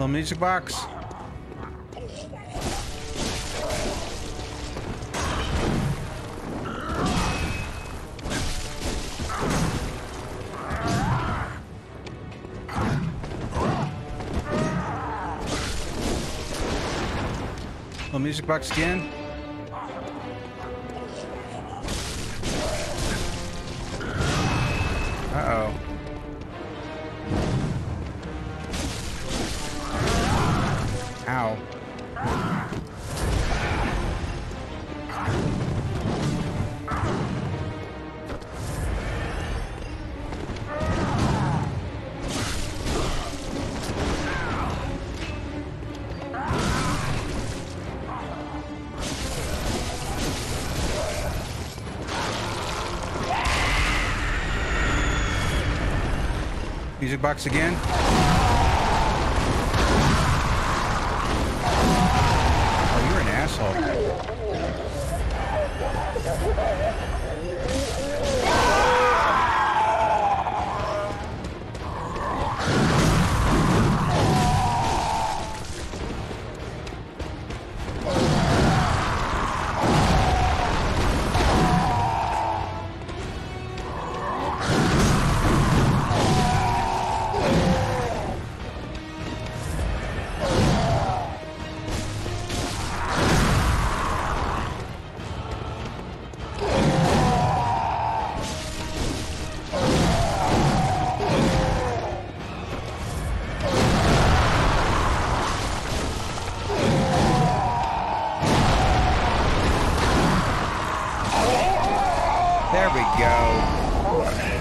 Little music box. Little music box again. Uh-oh. Ow. Music box again. There we go.